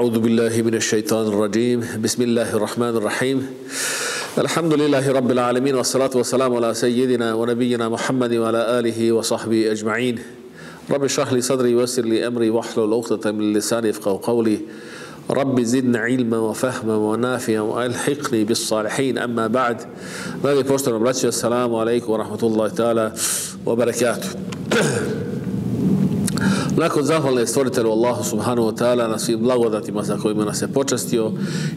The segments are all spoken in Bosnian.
أعوذ بالله من الشيطان الرجيم. بسم الله الرحمن الرحيم. الحمد لله رب العالمين والصلاة والسلام على سيدنا ونبينا محمد وعلى آله وصحبه أجمعين. رب اشرح لي صدري ويسر لي أمري واحلل عقدة من لساني يفقهوا قولي. رب زدنا علما وفهما ونافعا وألحقني بالصالحين. أما بعد Dragi poštovani braći, assalamu alaikum wa rahmatullahi ta'ala. Nakon zahvalne stvoritelju Allahu subhanahu wa ta'ala na svim blagodatima sa kojima nas je počastio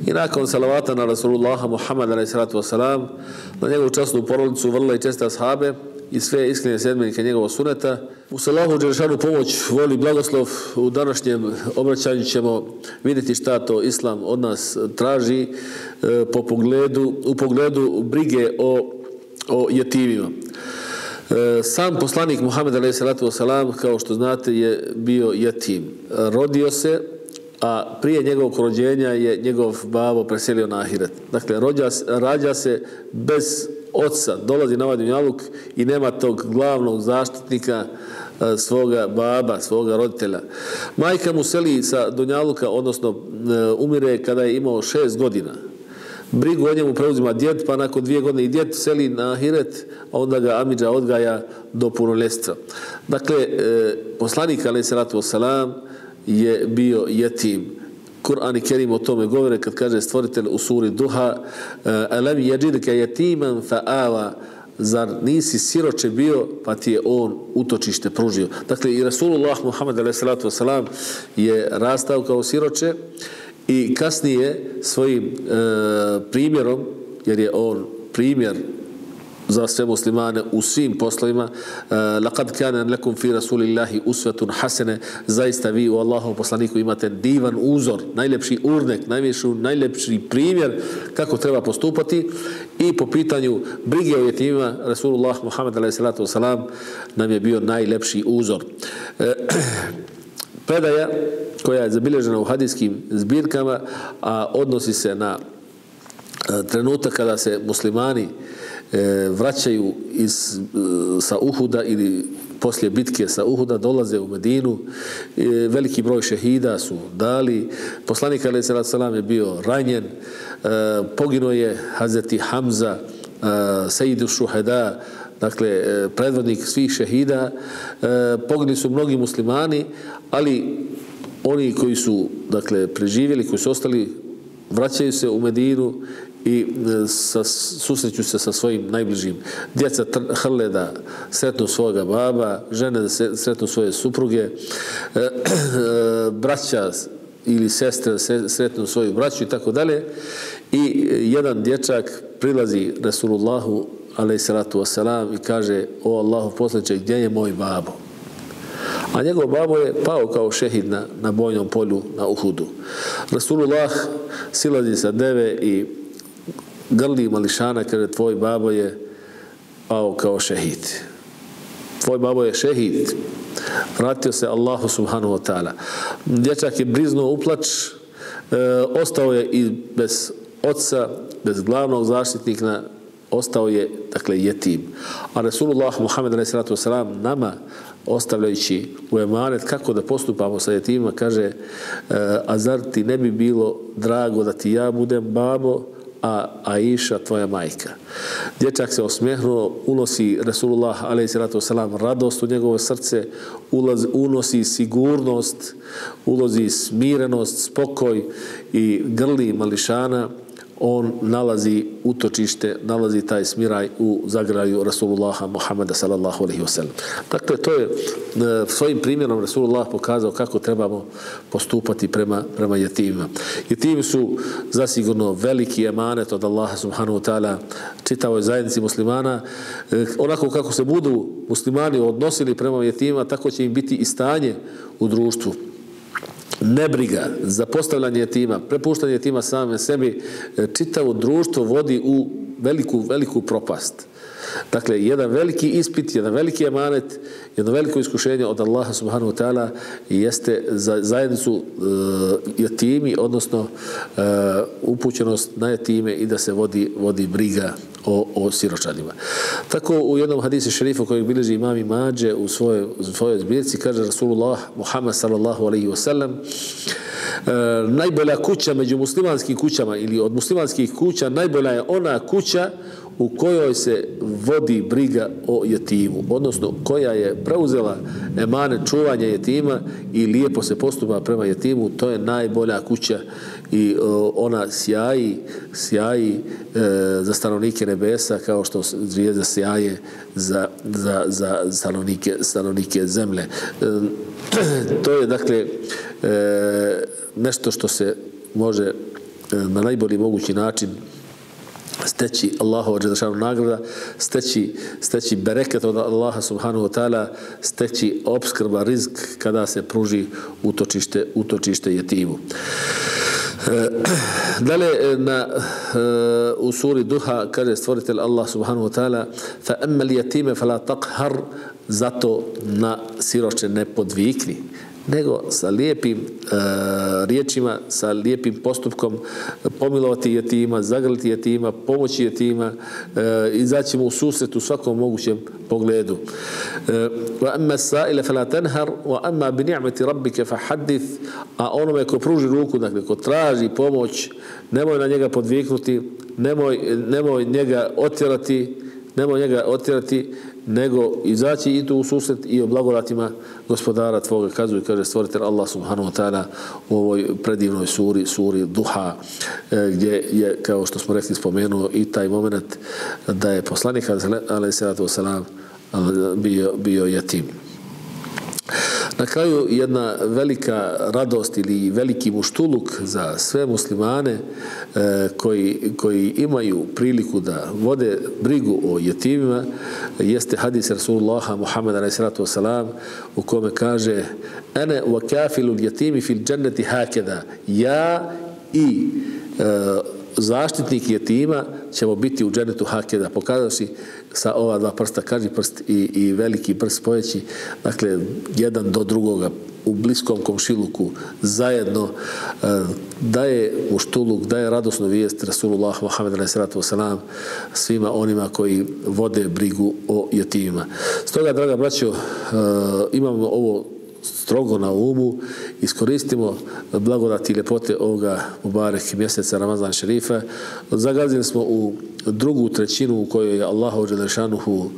i nakon salavata na Rasulullaha Muhammad alaihi salatu wasalam na njegovu časnu porodicu, vrla i česta ashabe i sve iskrene sedmenike njegovog suneta. U salahu Đeršanu pomoć voli blagoslov. U današnjem obraćanju ćemo vidjeti šta to Islam od nas traži e, po pogledu, u pogledu brige o, o jetivima. E, sam poslanik Muhammed a.s. kao što znate je bio jetim. Rodio se, a prije njegovog rođenja je njegov babo preselio na Ahiret. Dakle, rođa, rađa se bez oca, dolazi na ovaj dunjaluk i nema tog glavnog zaštitnika e, svoga baba, svoga roditelja. Majka mu seli sa dunjaluka, odnosno e, umire kada je imao šest godina brigu o njemu preuzima djed, pa nakon dvije godine i djed seli na Hiret, a onda ga Amidža odgaja do punoljestva. Dakle, e, poslanik alaih salatu wasalam je bio jetim. Kur'an i Kerim o tome govore kad kaže stvoritelj u suri Duha e, Alam jeđidke jetiman fa'ava zar nisi siroče bio pa ti je on utočište pružio. Dakle, i Rasulullah Muhammed a.s. je rastao kao siroče i kasnije svojim e, primjerom, jer je on primjer za sve muslimane u svim poslovima e, laqad kana lakum fi rasulillahi uswatun hasana zaista vi u Allahovom poslaniku imate divan uzor najlepši urnek najviši najlepši primjer kako treba postupati i po pitanju brige o jetimima Rasulullah Muhammed alejhi salatu nam je bio najlepši uzor. E, predaja koja je zabilježena u hadijskim zbirkama, a odnosi se na e, trenutak kada se muslimani e, vraćaju iz, e, sa Uhuda ili poslije bitke sa Uhuda dolaze u Medinu. E, veliki broj šehida su dali. Poslanik Ali Salat je bio ranjen. E, poginuo je Hazreti Hamza, Sejidu Šuheda, dakle, e, predvodnik svih šehida. E, poginuli su mnogi muslimani, ali oni koji su dakle preživjeli, koji su ostali, vraćaju se u Medinu i e, sa, susreću se sa svojim najbližim. Djeca hrle da sretnu svoga baba, žene da sretnu svoje supruge, braća ili sestre da sretnu svoju braću i tako dalje. I jedan dječak prilazi Rasulullahu alaihissalatu wasalam i kaže o Allahu poslanče gdje je moj babo? A njegov babo je pao kao šehid na, na bojnom polju na Uhudu. Rasulullah silazi sa deve i grli mališana kaže tvoj babo je pao kao šehid. Tvoj babo je šehid. Vratio se Allahu subhanahu wa ta'ala. Dječak je briznuo uplač, e, ostao je i bez oca, bez glavnog zaštitnika, na, ostao je, dakle, jetim. A Rasulullah Muhammed a.s. nama ostavljajući u emanet kako da postupamo sa jetima, kaže e, a zar ti ne bi bilo drago da ti ja budem babo, a Aisha tvoja majka. Dječak se osmehnuo, unosi Resulullah a.s. radost u njegovo srce, ulaz, unosi sigurnost, ulozi smirenost, spokoj i grli mališana, on nalazi utočište, nalazi taj smiraj u zagraju Rasulullaha Muhammeda sallallahu alaihi wasallam. Dakle, to je e, svojim primjerom Rasulullah pokazao kako trebamo postupati prema, prema jetimima. Jetimi su zasigurno veliki emanet od Allaha subhanahu wa ta'ala čitavoj zajednici muslimana. E, onako kako se budu muslimani odnosili prema jetimima, tako će im biti i stanje u društvu nebriga, zapostavljanje tima, prepuštanje tima same sebi, e, čitavo društvo vodi u veliku, veliku propast. Dakle, jedan veliki ispit, jedan veliki emanet, jedno veliko iskušenje od Allaha subhanahu wa ta'ala jeste za zajednicu e, jatimi, odnosno e, upućenost na jatime i da se vodi, vodi briga o, o siročanima. Tako u jednom hadisi šerifu kojeg bilježi imam Mađe u svojoj, svojoj zbirci kaže Rasulullah Muhammad sallallahu alaihi wa sallam e, najbolja kuća među muslimanskim kućama ili od muslimanskih kuća najbolja je ona kuća u kojoj se vodi briga o jetimu, odnosno koja je preuzela emane čuvanja jetima i lijepo se postupa prema jetimu, to je najbolja kuća i e, ona sjaji, sjaji e, za stanovnike nebesa kao što zvijezda sjaje za, za, za stanovnike, stanovnike zemlje. E, to je dakle e, nešto što se može e, na najbolji mogući način steći Allahova džedešanu nagrada, steći, steći bereket od Allaha subhanahu wa ta'ala, steći obskrba rizk kada se pruži utočište, utočište jetivu. Eh, dalje eh, na, eh, u suri Duha kaže stvoritelj Allah subhanahu wa ta'ala fa emmel jetime fa la taqhar zato na siroče ne podvikni nego sa lijepim e, riječima, sa lijepim postupkom pomilovati jetima, zagrliti jetima, pomoći jetima, e, izaći mu u susret u svakom mogućem pogledu. E, wa amma sa'ila fala tanhar wa amma bi ni'mati rabbika fahaddith. a onome ko pruži ruku, dakle ko traži pomoć, nemoj na njega podviknuti, nemoj, nemoj njega otjerati, nemoj njega otjerati, nego izaći i tu u susret i o blagodatima gospodara tvoga kazu i kaže stvoritelj Allah subhanahu wa ta'ala u ovoj predivnoj suri, suri Duha, e, gdje je, kao što smo rekli, spomenuo i taj moment da je poslanik, ali se bio, bio jatim. Na kraju jedna velika radost ili veliki muštuluk za sve muslimane e, koji, koji imaju priliku da vode brigu o jetimima jeste hadis Rasulullaha Muhammeda a.s. u kome kaže ene wa kafilu jetimi fil dženneti hakeda ja i e, zaštitnik jetima ćemo biti u dženetu hakeda pokazavši sa ova dva prsta, kaži prst i, i veliki prst spojeći, dakle, jedan do drugoga u bliskom komšiluku zajedno e, daje u štuluk, daje radosnu vijest Rasulullah Muhammed a.s. svima onima koji vode brigu o jetimima. Stoga, draga braćo, e, imamo ovo strogo na umu, iskoristimo blagodati i ljepote ovoga Mubarek mjeseca Ramazan šerifa. Zagazili smo u drugu trećinu u kojoj je Allah Đelešanuhu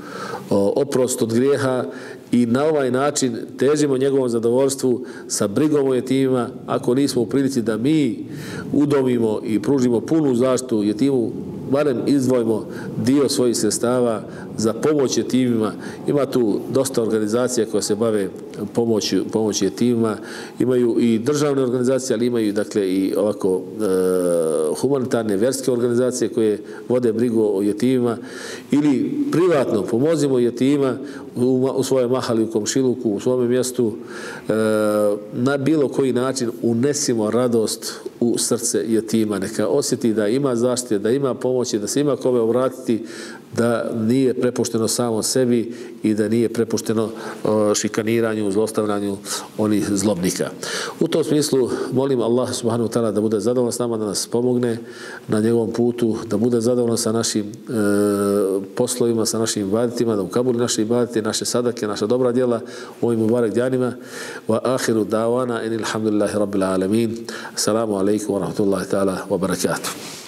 oprost od grijeha i na ovaj način težimo njegovom zadovoljstvu sa brigom o jetimima ako nismo u prilici da mi udomimo i pružimo punu zaštu jetimu barem izdvojimo dio svojih sredstava za pomoć jetimima. Ima tu dosta organizacija koje se bave pomoći, pomoći jetimima. Imaju i državne organizacije, ali imaju dakle i ovako e, humanitarne, verske organizacije koje vode brigu o jetimima. Ili privatno pomozimo jetima u, u svojoj mahali u komšiluku, u svome mjestu. E, na bilo koji način unesimo radost u srce jetima. Neka osjeti da ima zaštite, da ima pomoći, da se ima kome obratiti, da nije prepušteno samo sebi i da nije prepušteno šikaniranju, zlostavljanju onih zlobnika. U tom smislu molim Allah subhanahu ta'ala da bude zadovoljno s nama, da nas pomogne na njegovom putu, da bude zadovoljno sa našim e, poslovima, sa našim ibaditima, da ukabuli naše ibadite, naše sadake, naša dobra djela u ovim mubarek djanima. Wa ahiru da'wana in ilhamdulillahi rabbil alamin. Assalamu alaikum wa rahmatullahi ta'ala wa barakatuh.